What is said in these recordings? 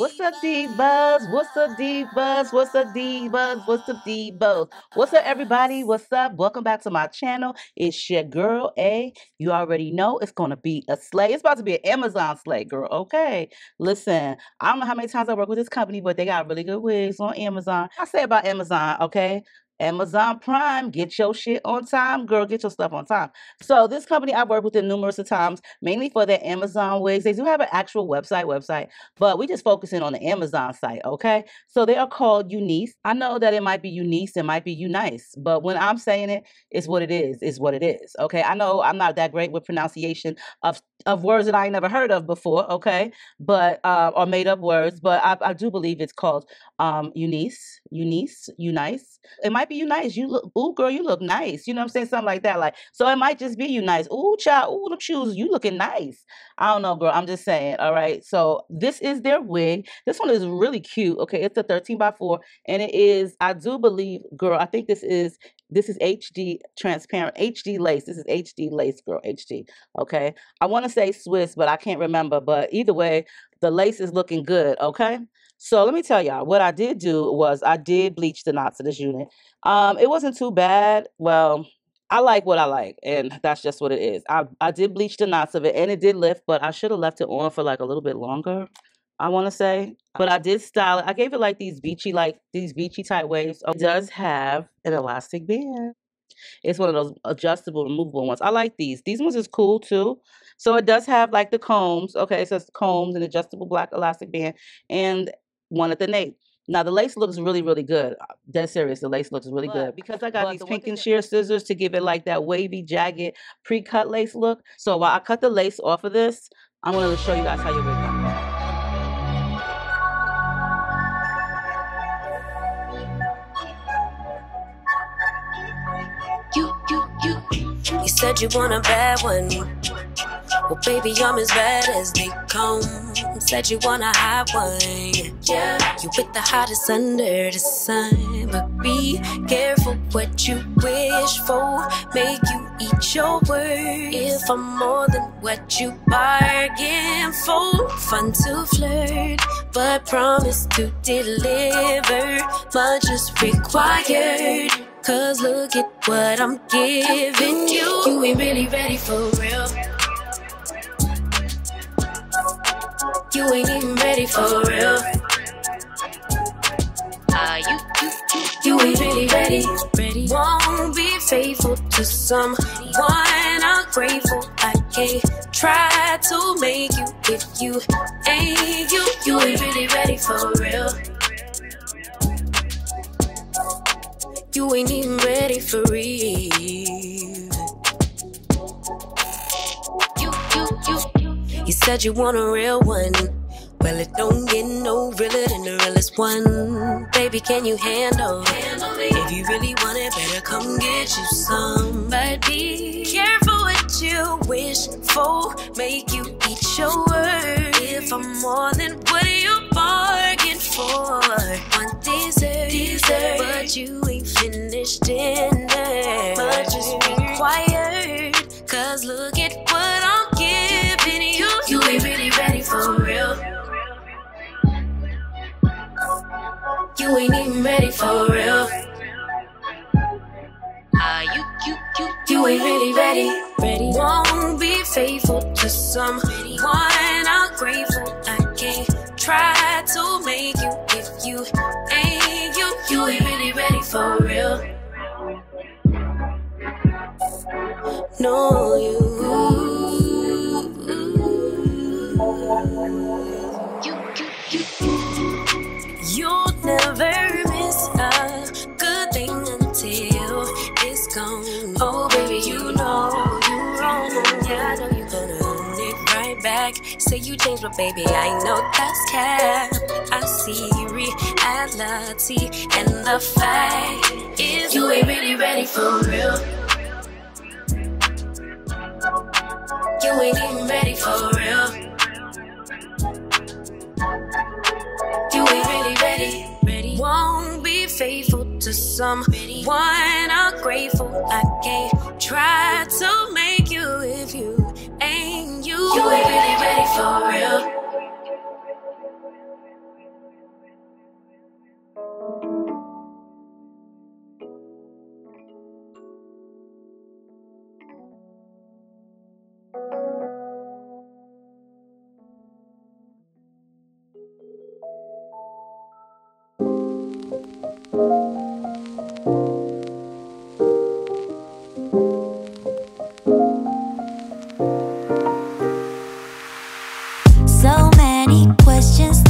What's up, divas? What's up, divas? What's up, divas? What's up, divas? What's up, everybody? What's up? Welcome back to my channel. It's your girl A. You already know it's gonna be a slay. It's about to be an Amazon slay, girl. Okay, listen. I don't know how many times I work with this company, but they got really good wigs on Amazon. I say about Amazon, okay. Amazon Prime, get your shit on time, girl. Get your stuff on time. So this company I've worked with them numerous of times, mainly for their Amazon wigs. They do have an actual website, website, but we just focusing on the Amazon site, okay? So they are called Unice. I know that it might be Unice, it might be Unice, but when I'm saying it, it's what it is. It's what it is. Okay. I know I'm not that great with pronunciation of of words that I never heard of before, okay, but uh, or made up words, but I, I do believe it's called um, Unice, Unice, Eunice. It might be you nice. You look, ooh, girl, you look nice. You know what I'm saying? Something like that. Like, so it might just be you nice. Ooh, child, ooh, them shoes, you looking nice. I don't know, girl. I'm just saying. All right. So this is their wig. This one is really cute. Okay, it's a 13 by 4, and it is. I do believe, girl. I think this is this is HD transparent HD lace. This is HD lace, girl. HD. Okay. I want to say Swiss, but I can't remember. But either way, the lace is looking good. Okay. So let me tell y'all what I did do was I did bleach the knots of this unit. Um, it wasn't too bad. Well, I like what I like, and that's just what it is. I, I did bleach the knots of it, and it did lift, but I should have left it on for like a little bit longer. I want to say, but I did style it. I gave it like these beachy, like these beachy tight waves. It does have an elastic band. It's one of those adjustable, removable ones. I like these. These ones is cool too. So it does have like the combs. Okay, it says combs and adjustable black elastic band, and one at the nape. Now the lace looks really, really good. Uh, Dead serious, the lace looks really good because I got these the pinking shear scissors to give it like that wavy, jagged, pre-cut lace look. So while I cut the lace off of this, I'm gonna show you guys how you wig comes. Said you want a bad one. Well, baby, I'm as bad as they come. Said you want a hot one. Yeah, you with the hottest under the sun. But be careful what you wish for. Make you eat your words. If I'm more than what you bargain for, fun to flirt, but promise to deliver. Much is required. Cause look at what I'm giving you. You ain't really ready for real. You ain't even ready for real. Are you, you, you, you ain't really ready, ready. Won't be faithful to someone ungrateful. I can't try to make you if you ain't you. You ain't really ready for real. You ain't even ready for real. You, you, you, you said you want a real one. Well, it don't get no realer than the realest one. Baby, can you handle? It? If you really want it, better come get you some. But be careful what you wish for. Make you eat your words. If I'm more than what you bargained for, one dessert, dessert. But you ain't finished dinner. Much is required. Cause look at what I'm giving you. You ain't really ready for real. You ain't even ready for real. Are you, you, you, you ain't really ready, ready. Won't be faithful to someone ungrateful. I can't try to make you if you ain't you. You ain't really ready for No, you. You, you, you. You'll never miss a good thing until it's gone. Oh, baby, you know back. say you changed, but baby, I know that's cap. I see reality, and the fact is you ain't really ready for real. You ain't even ready for real. You ain't really ready. ready. Won't be faithful to someone ungrateful. I can't try to you. Ain't really ready for real. Questions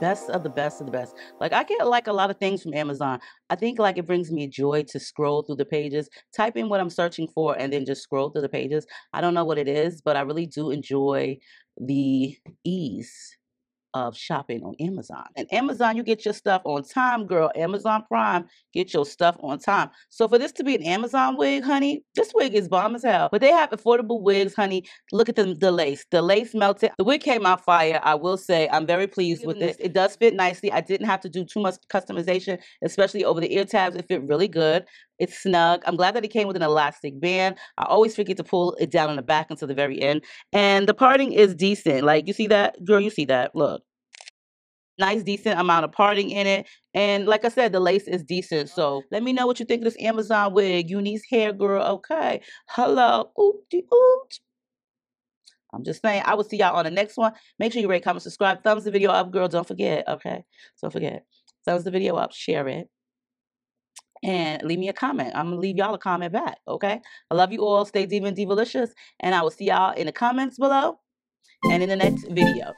best of the best of the best. Like, I get like a lot of things from Amazon. I think like it brings me joy to scroll through the pages, type in what I'm searching for, and then just scroll through the pages. I don't know what it is, but I really do enjoy the ease of shopping on Amazon. And Amazon, you get your stuff on time, girl. Amazon Prime, get your stuff on time. So for this to be an Amazon wig, honey, this wig is bomb as hell. But they have affordable wigs, honey. Look at the, the lace. The lace melted. The wig came out fire. I will say I'm very pleased with this. It does fit nicely. I didn't have to do too much customization, especially over the ear tabs. It fit really good. It's snug. I'm glad that it came with an elastic band. I always forget to pull it down on the back until the very end. And the parting is decent. Like you see that, girl, you see that. Look. Nice, decent amount of parting in it. And like I said, the lace is decent. So let me know what you think of this Amazon wig. Eunice hair girl. Okay. Hello. Oot de oot. I'm just saying. I will see y'all on the next one. Make sure you rate, comment, subscribe, thumbs the video up, girl. Don't forget. Okay. Don't forget. Thumbs the video up. Share it. And leave me a comment. I'm gonna leave y'all a comment back. Okay. I love you all. Stay diva and divalicious, and I will see y'all in the comments below and in the next video.